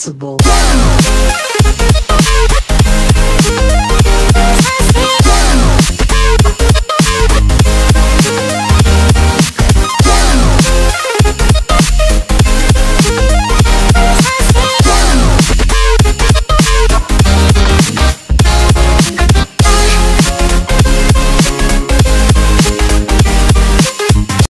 sensible.